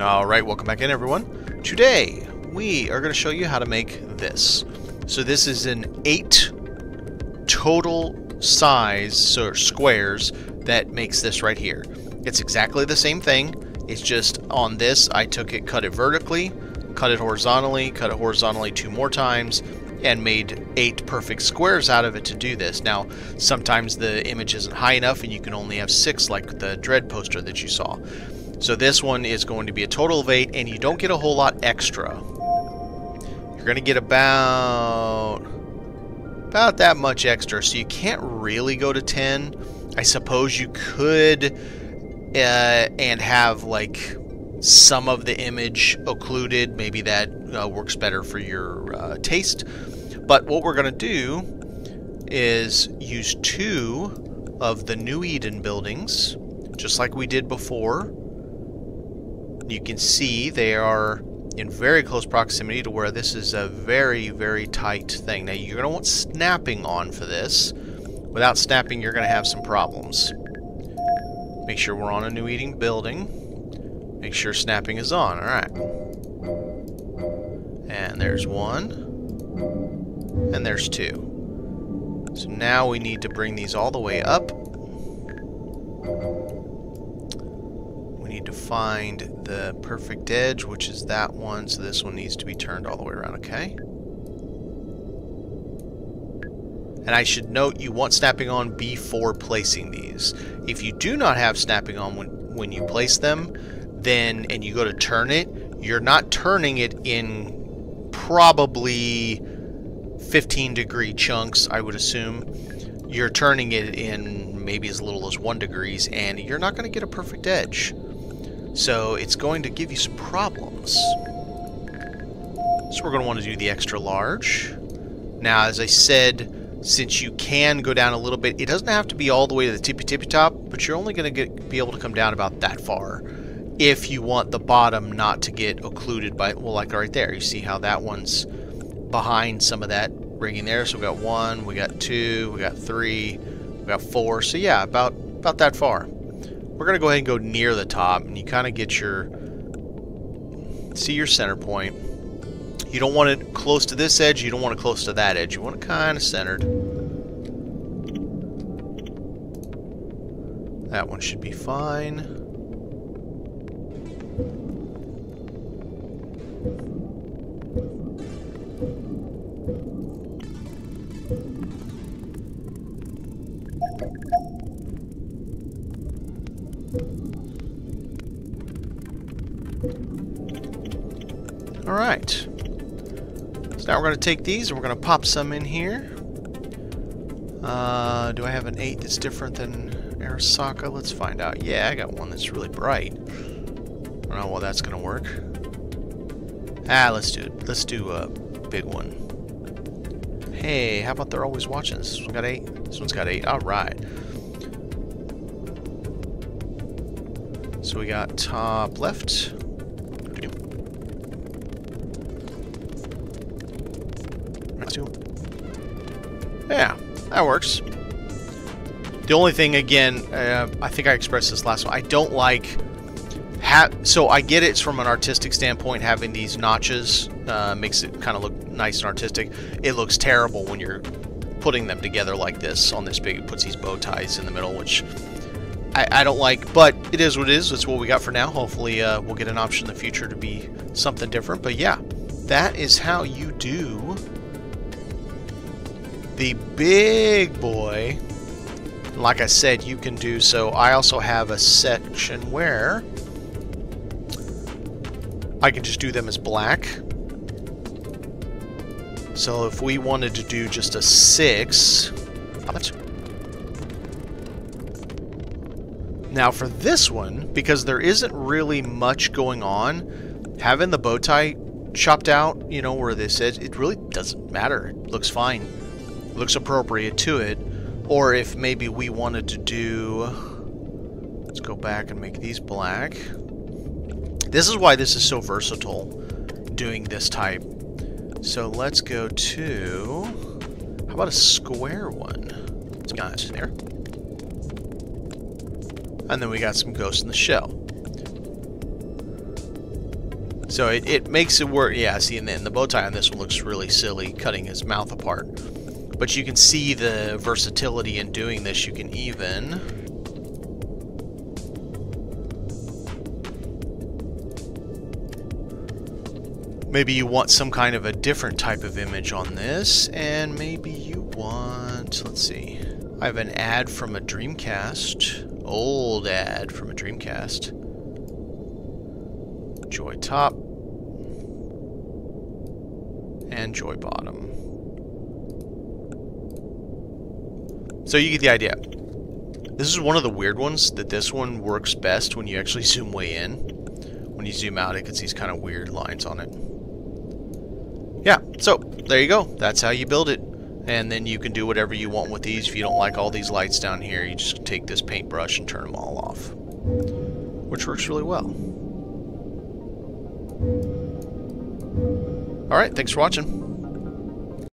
Alright, welcome back in everyone. Today, we are going to show you how to make this. So this is an 8 total size, so squares, that makes this right here. It's exactly the same thing, it's just on this, I took it, cut it vertically, cut it horizontally, cut it horizontally two more times, and made eight perfect squares out of it to do this. Now, sometimes the image isn't high enough and you can only have six like the Dread poster that you saw. So this one is going to be a total of 8, and you don't get a whole lot extra. You're going to get about about that much extra, so you can't really go to 10. I suppose you could uh, and have like some of the image occluded. Maybe that uh, works better for your uh, taste. But what we're going to do is use two of the New Eden buildings, just like we did before you can see they are in very close proximity to where this is a very, very tight thing. Now, you're going to want snapping on for this. Without snapping, you're going to have some problems. Make sure we're on a New Eden building. Make sure snapping is on. Alright. And there's one. And there's two. So now we need to bring these all the way up. Need to find the perfect edge, which is that one, so this one needs to be turned all the way around, okay? And I should note you want snapping on before placing these. If you do not have snapping on when, when you place them, then, and you go to turn it, you're not turning it in probably 15 degree chunks, I would assume. You're turning it in maybe as little as 1 degrees, and you're not going to get a perfect edge. So it's going to give you some problems. So we're going to want to do the extra large. Now, as I said, since you can go down a little bit, it doesn't have to be all the way to the tippy tippy top, but you're only going to be able to come down about that far if you want the bottom not to get occluded by, well, like right there. You see how that one's behind some of that rigging there. So we got one, we got two, we got three, we got four. So yeah, about about that far. We're going to go ahead and go near the top, and you kind of get your... See your center point. You don't want it close to this edge, you don't want it close to that edge. You want it kind of centered. That one should be fine. Alright. So now we're going to take these and we're going to pop some in here. Uh, do I have an 8 that's different than Arasaka? Let's find out. Yeah, I got one that's really bright. I don't know how well that's going to work. Ah, let's do it. Let's do a big one. Hey, how about they're always watching? This one got 8. This one's got 8. Alright. So we got top left. Yeah, that works. The only thing, again, uh, I think I expressed this last one, I don't like... so I get it's from an artistic standpoint, having these notches uh, makes it kind of look nice and artistic. It looks terrible when you're putting them together like this on this big, it puts these bow ties in the middle, which I, I, don't like, but it is what it is. It's what we got for now. Hopefully uh, we'll get an option in the future to be something different. But yeah, that is how you do the big boy, like I said, you can do so. I also have a section where I can just do them as black. So if we wanted to do just a 6, Now for this one, because there isn't really much going on, having the bow tie chopped out, you know, where this is, it really doesn't matter. It looks fine looks appropriate to it. Or if maybe we wanted to do... Let's go back and make these black. This is why this is so versatile, doing this type. So let's go to... How about a square one? It's got there. And then we got some Ghost in the Shell. So it, it makes it work. Yeah, see, and then the bow tie on this one looks really silly, cutting his mouth apart. But you can see the versatility in doing this. You can even... Maybe you want some kind of a different type of image on this, and maybe you want... Let's see. I have an ad from a Dreamcast. Old ad from a Dreamcast. Joy top. And joy bottom. So you get the idea. This is one of the weird ones that this one works best when you actually zoom way in. When you zoom out, it gets these kind of weird lines on it. Yeah, so there you go. That's how you build it. And then you can do whatever you want with these. If you don't like all these lights down here, you just take this paintbrush and turn them all off. Which works really well. Alright, thanks for watching.